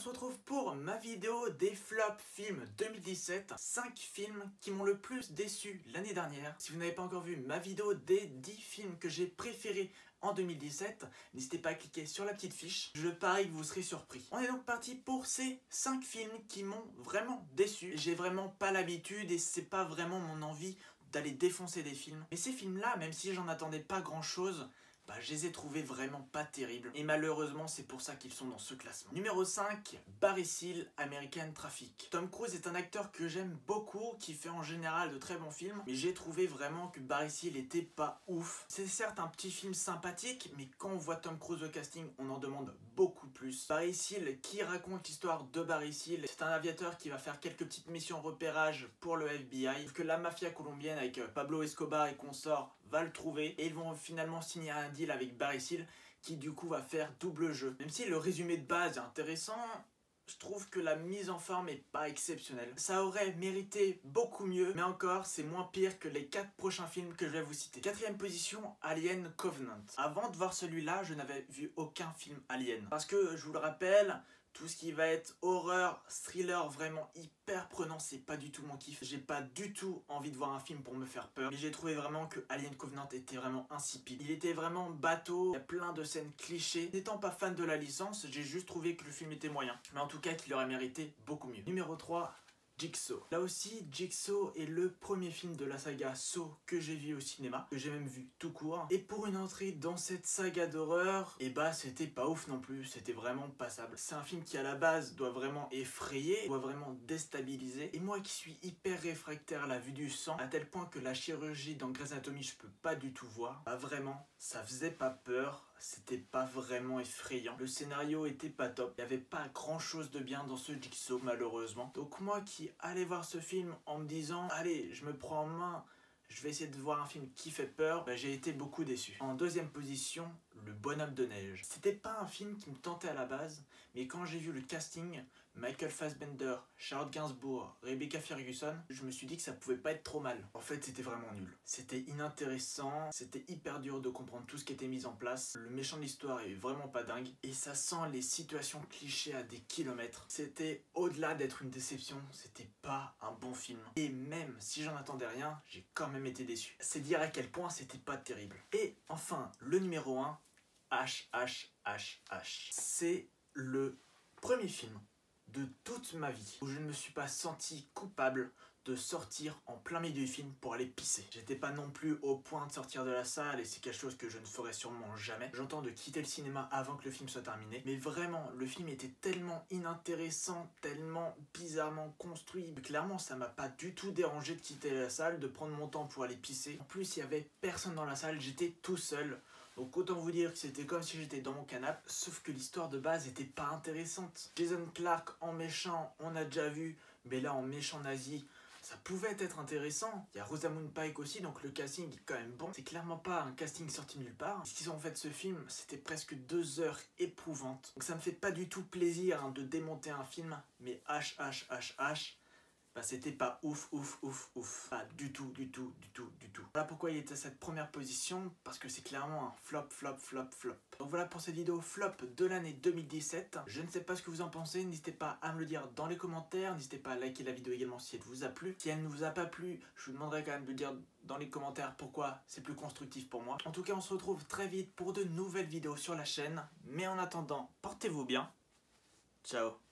se retrouve pour ma vidéo des flops films 2017. 5 films qui m'ont le plus déçu l'année dernière. Si vous n'avez pas encore vu ma vidéo des 10 films que j'ai préférés en 2017, n'hésitez pas à cliquer sur la petite fiche. Je parie que vous serez surpris. On est donc parti pour ces 5 films qui m'ont vraiment déçu. J'ai vraiment pas l'habitude et c'est pas vraiment mon envie d'aller défoncer des films. Mais ces films-là, même si j'en attendais pas grand-chose, bah, je les ai trouvés vraiment pas terribles. Et malheureusement, c'est pour ça qu'ils sont dans ce classement. Numéro 5, Barry Seal, American Traffic. Tom Cruise est un acteur que j'aime beaucoup, qui fait en général de très bons films, mais j'ai trouvé vraiment que Barry Seal était pas ouf. C'est certes un petit film sympathique, mais quand on voit Tom Cruise au casting, on en demande beaucoup plus. Barry Seal, qui raconte l'histoire de Barry Seal, c'est un aviateur qui va faire quelques petites missions repérage pour le FBI, que la mafia colombienne avec euh, Pablo Escobar et consorts va le trouver, et ils vont finalement signer un deal avec Barry qui du coup va faire double jeu. Même si le résumé de base est intéressant, je trouve que la mise en forme est pas exceptionnelle. Ça aurait mérité beaucoup mieux, mais encore, c'est moins pire que les 4 prochains films que je vais vous citer. Quatrième position, Alien Covenant. Avant de voir celui-là, je n'avais vu aucun film Alien. Parce que, je vous le rappelle, tout ce qui va être horreur, thriller vraiment hyper prenant, c'est pas du tout mon kiff. J'ai pas du tout envie de voir un film pour me faire peur. Mais j'ai trouvé vraiment que Alien Covenant était vraiment insipide. Il était vraiment bateau, il y a plein de scènes clichés. N'étant pas fan de la licence, j'ai juste trouvé que le film était moyen. Mais en tout cas qu'il aurait mérité beaucoup mieux. Numéro 3, Jigsaw. Là aussi, Jigsaw est le premier film de la saga Saw que j'ai vu au cinéma, que j'ai même vu tout court. Et pour une entrée dans cette saga d'horreur, et eh bah c'était pas ouf non plus, c'était vraiment passable. C'est un film qui à la base doit vraiment effrayer, doit vraiment déstabiliser. Et moi qui suis hyper réfractaire à la vue du sang, à tel point que la chirurgie dans Grey's Anatomy je peux pas du tout voir, bah vraiment, ça faisait pas peur c'était pas vraiment effrayant. Le scénario était pas top. Il y avait pas grand chose de bien dans ce Jigsaw malheureusement. Donc moi qui allais voir ce film en me disant allez je me prends en main je vais essayer de voir un film qui fait peur, bah, j'ai été beaucoup déçu. En deuxième position, Le Bonhomme de Neige. C'était pas un film qui me tentait à la base, mais quand j'ai vu le casting, Michael Fassbender, Charlotte Gainsbourg, Rebecca Ferguson, je me suis dit que ça pouvait pas être trop mal. En fait, c'était vraiment nul. C'était inintéressant, c'était hyper dur de comprendre tout ce qui était mis en place. Le méchant de l'histoire est vraiment pas dingue, et ça sent les situations clichés à des kilomètres. C'était au-delà d'être une déception, c'était pas un bon film. Et même si j'en attendais rien, j'ai quand même été déçu. C'est dire à quel point c'était pas terrible. Et enfin, le numéro 1, H, H, H, H. C'est le premier film de toute ma vie où je ne me suis pas senti coupable de sortir en plein milieu du film pour aller pisser. J'étais pas non plus au point de sortir de la salle et c'est quelque chose que je ne ferai sûrement jamais. J'entends de quitter le cinéma avant que le film soit terminé. Mais vraiment, le film était tellement inintéressant, tellement bizarrement construit. Clairement, ça m'a pas du tout dérangé de quitter la salle, de prendre mon temps pour aller pisser. En plus, il y avait personne dans la salle, j'étais tout seul. Donc autant vous dire que c'était comme si j'étais dans mon canapé, sauf que l'histoire de base était pas intéressante. Jason Clark en méchant, on a déjà vu, mais là en méchant nazi, ça pouvait être intéressant. Il y a Rosamund Pike aussi, donc le casting est quand même bon. C'est clairement pas un casting sorti nulle part. Ce qu'ils ont fait ce film, c'était presque deux heures éprouvantes. Donc ça me fait pas du tout plaisir hein, de démonter un film, mais H, H, H, H, bah c'était pas ouf, ouf, ouf, ouf. Pas du tout, du tout, du tout, du tout. Voilà pourquoi il est à cette première position, parce que c'est clairement un flop, flop, flop, flop. Donc voilà pour cette vidéo flop de l'année 2017. Je ne sais pas ce que vous en pensez, n'hésitez pas à me le dire dans les commentaires, n'hésitez pas à liker la vidéo également si elle vous a plu. Si elle ne vous a pas plu, je vous demanderai quand même de dire dans les commentaires pourquoi c'est plus constructif pour moi. En tout cas, on se retrouve très vite pour de nouvelles vidéos sur la chaîne. Mais en attendant, portez-vous bien. Ciao